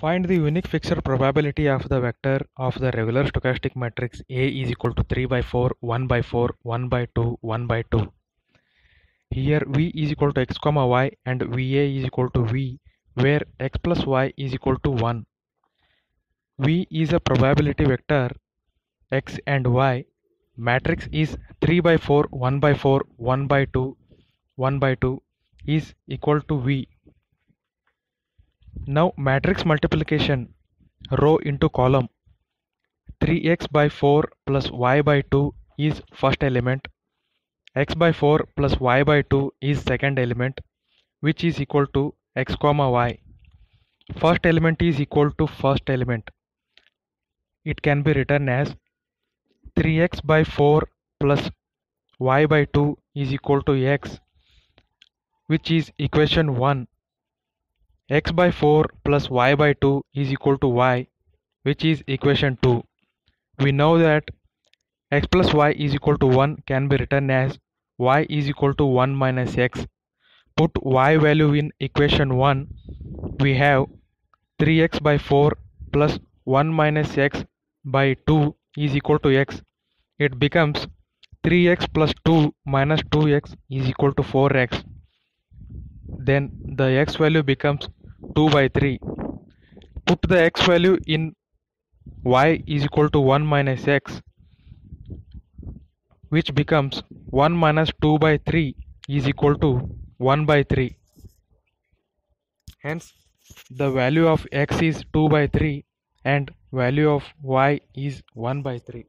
Find the unique fixed probability of the vector of the regular stochastic matrix A is equal to 3 by 4, 1 by 4, 1 by 2, 1 by 2. Here V is equal to x comma y and VA is equal to V where x plus y is equal to 1. V is a probability vector x and y. Matrix is 3 by 4, 1 by 4, 1 by 2, 1 by 2 is equal to V. Now matrix multiplication row into column. 3x by 4 plus y by 2 is first element. x by 4 plus y by 2 is second element which is equal to x comma y. First element is equal to first element. It can be written as 3x by 4 plus y by 2 is equal to x which is equation 1 x by 4 plus y by 2 is equal to y which is equation 2 we know that x plus y is equal to 1 can be written as y is equal to 1 minus x. Put y value in equation 1 we have 3x by 4 plus 1 minus x by 2 is equal to x. It becomes 3x plus 2 minus 2x is equal to 4x then the x value becomes 2 by 3 put the x value in y is equal to 1 minus x which becomes 1 minus 2 by 3 is equal to 1 by 3 hence the value of x is 2 by 3 and value of y is 1 by 3